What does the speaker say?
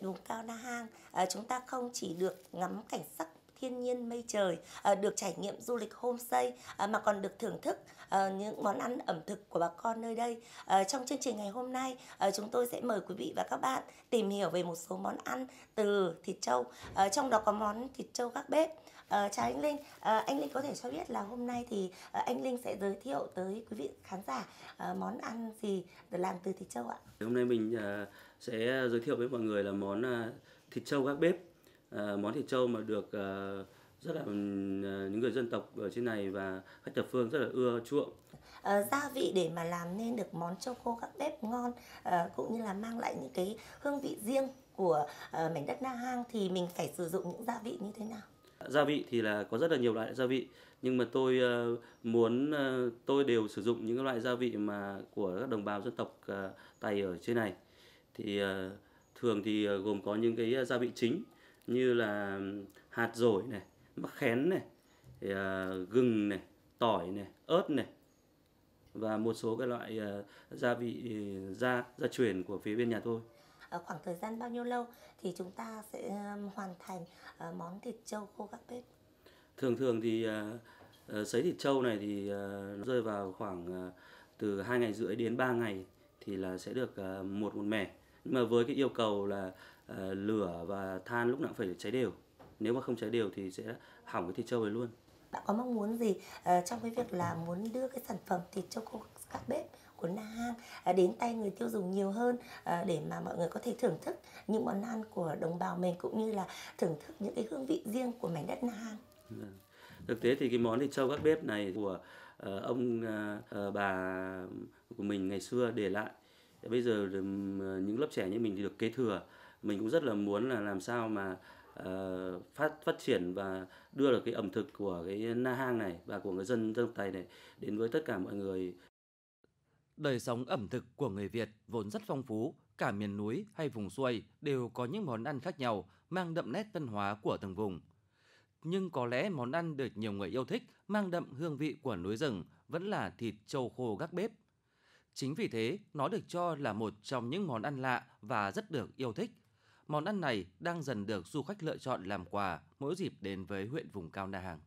huyện vùng cao Na Hang, à, chúng ta không chỉ được ngắm cảnh sắc thiên nhiên mây trời, à, được trải nghiệm du lịch homestay à, mà còn được thưởng thức à, những món ăn ẩm thực của bà con nơi đây. À, trong chương trình ngày hôm nay, à, chúng tôi sẽ mời quý vị và các bạn tìm hiểu về một số món ăn từ thịt trâu, à, trong đó có món thịt trâu gác bếp. À, chào anh Linh, à, anh Linh có thể cho biết là hôm nay thì à, anh Linh sẽ giới thiệu tới quý vị khán giả à, món ăn gì được làm từ thịt trâu ạ? Hôm nay mình sẽ giới thiệu với mọi người là món thịt trâu gác bếp. Uh, món thịt trâu mà được uh, rất là uh, những người dân tộc ở trên này và khách thập phương rất là ưa chuộng. À, gia vị để mà làm nên được món trâu khô gác bếp ngon à, cũng như là mang lại những cái hương vị riêng của à, mảnh đất Na Hang thì mình phải sử dụng những gia vị như thế nào? Gia vị thì là có rất là nhiều loại gia vị nhưng mà tôi uh, muốn uh, tôi đều sử dụng những loại gia vị mà của các đồng bào dân tộc uh, Tày ở trên này. Thì thường thì gồm có những cái gia vị chính như là hạt dổi này, mắc khén này, thì, uh, gừng này, tỏi này, ớt này và một số cái loại uh, gia vị gia gia truyền của phía bên nhà tôi khoảng thời gian bao nhiêu lâu thì chúng ta sẽ hoàn thành món thịt trâu khô gác bếp? Thường thường thì sấy thịt trâu này thì uh, rơi vào khoảng từ hai ngày rưỡi đến 3 ngày thì là sẽ được một một mẻ. Nhưng mà với cái yêu cầu là lửa và than lúc nào phải cháy đều. Nếu mà không cháy đều thì sẽ hỏng cái thịt trâu này luôn. Bạn có mong muốn gì uh, trong cái việc là muốn đưa cái sản phẩm thịt trâu khô các bếp của Na Hang uh, đến tay người tiêu dùng nhiều hơn uh, để mà mọi người có thể thưởng thức những món ăn của đồng bào mình cũng như là thưởng thức những cái hương vị riêng của mảnh đất Na Hang. Vâng. Thực tế thì cái món thịt trâu các bếp này của uh, ông uh, bà của mình ngày xưa để lại bây giờ những lớp trẻ như mình thì được kế thừa mình cũng rất là muốn là làm sao mà uh, phát phát triển và đưa được cái ẩm thực của cái na hang này và của người dân dân tộc Tây này đến với tất cả mọi người. Đời sống ẩm thực của người Việt vốn rất phong phú, cả miền núi hay vùng xuôi đều có những món ăn khác nhau mang đậm nét văn hóa của từng vùng. Nhưng có lẽ món ăn được nhiều người yêu thích mang đậm hương vị của núi rừng vẫn là thịt trâu khô gác bếp. Chính vì thế, nó được cho là một trong những món ăn lạ và rất được yêu thích Món ăn này đang dần được du khách lựa chọn làm quà mỗi dịp đến với huyện vùng cao Na Hàng.